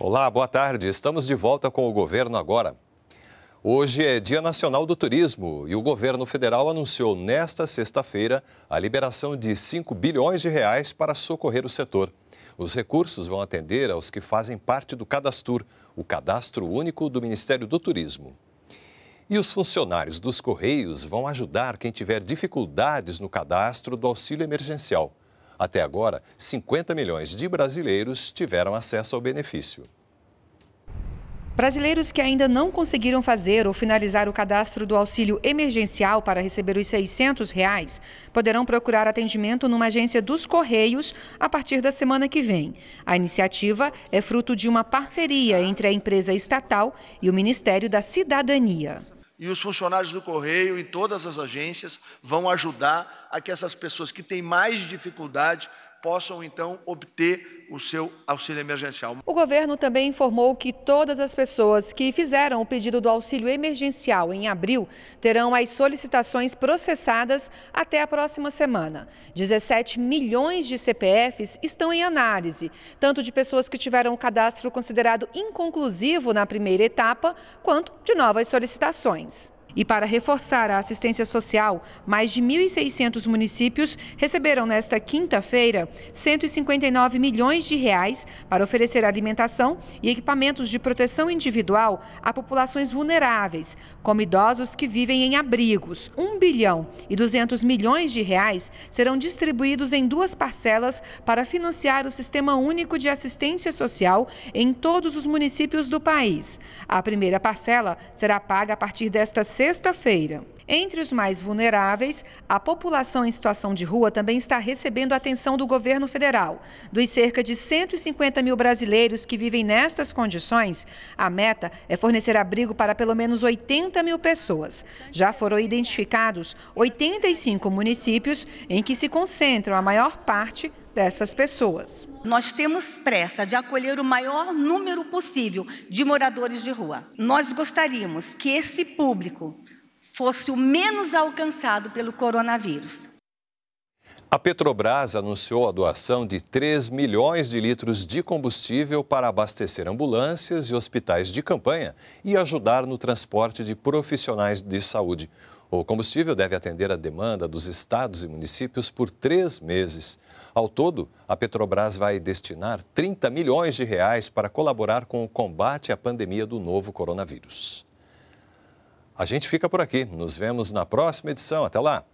Olá, boa tarde. Estamos de volta com o governo agora. Hoje é Dia Nacional do Turismo e o governo federal anunciou nesta sexta-feira a liberação de 5 bilhões de reais para socorrer o setor. Os recursos vão atender aos que fazem parte do Cadastur, o cadastro único do Ministério do Turismo. E os funcionários dos Correios vão ajudar quem tiver dificuldades no cadastro do auxílio emergencial. Até agora, 50 milhões de brasileiros tiveram acesso ao benefício. Brasileiros que ainda não conseguiram fazer ou finalizar o cadastro do auxílio emergencial para receber os 600 reais poderão procurar atendimento numa agência dos Correios a partir da semana que vem. A iniciativa é fruto de uma parceria entre a empresa estatal e o Ministério da Cidadania. E os funcionários do Correio e todas as agências vão ajudar a que essas pessoas que têm mais dificuldade possam então obter o seu auxílio emergencial. O governo também informou que todas as pessoas que fizeram o pedido do auxílio emergencial em abril terão as solicitações processadas até a próxima semana. 17 milhões de CPFs estão em análise, tanto de pessoas que tiveram o cadastro considerado inconclusivo na primeira etapa, quanto de novas solicitações. E para reforçar a assistência social, mais de 1.600 municípios receberam nesta quinta-feira 159 milhões de reais para oferecer alimentação e equipamentos de proteção individual a populações vulneráveis, como idosos que vivem em abrigos. 1 bilhão e 200 milhões de reais serão distribuídos em duas parcelas para financiar o Sistema Único de Assistência Social em todos os municípios do país. A primeira parcela será paga a partir desta sexta-feira. Entre os mais vulneráveis, a população em situação de rua também está recebendo atenção do governo federal. Dos cerca de 150 mil brasileiros que vivem nestas condições, a meta é fornecer abrigo para pelo menos 80 mil pessoas. Já foram identificados 85 municípios em que se concentram a maior parte dessas pessoas. Nós temos pressa de acolher o maior número possível de moradores de rua. Nós gostaríamos que esse público fosse o menos alcançado pelo coronavírus. A Petrobras anunciou a doação de 3 milhões de litros de combustível para abastecer ambulâncias e hospitais de campanha e ajudar no transporte de profissionais de saúde. O combustível deve atender a demanda dos estados e municípios por três meses. Ao todo, a Petrobras vai destinar 30 milhões de reais para colaborar com o combate à pandemia do novo coronavírus. A gente fica por aqui. Nos vemos na próxima edição. Até lá!